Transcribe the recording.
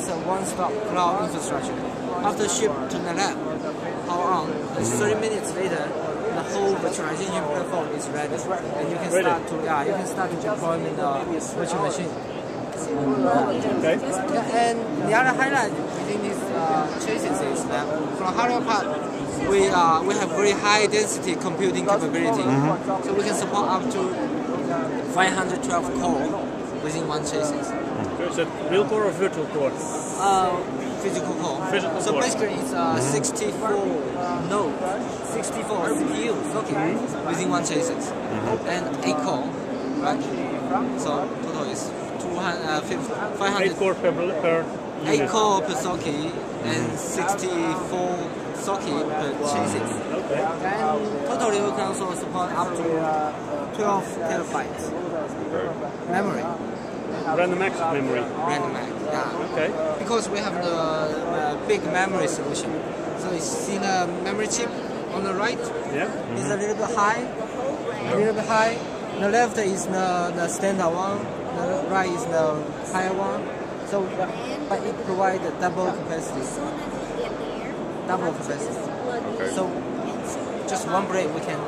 is a one-stop cloud infrastructure. After ship to the lab, power on, and 30 minutes later, the whole virtualization platform is ready, and you can start to yeah, you can start to deploy in the virtual machine. Okay. Yeah, and the other highlight within this uh, chassis is that from hardware part, we uh, we have very high density computing capability, so we can support up to 512 core within one chassis. Is it real core or virtual core? Uh, physical core. Physical so core. basically, it's uh, 64 node, 64 CPU socket within one chassis, and 8 core, right? So total is 200, uh, 500. Eight core per, per 8 core per socket and 64 socket per chassis. Okay. And totally we can also support up to 12 terabytes memory, Random access memory. random access, Yeah. Okay. Because we have the uh, big memory solution. So you see the memory chip on the right Yeah. is a little bit high, a little bit high. The left is the, the standard one, the right is the higher one. So, but it provides double capacity. double capacity. Okay. So just one break we can